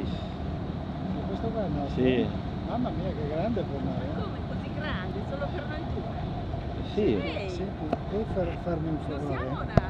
Nice. Questo qua è il nostro? Sì. Mamma mia che grande per noi. eh. Come così grande? Solo per noi due? Sì. Ehi, Sì, puoi far- farmi un favore?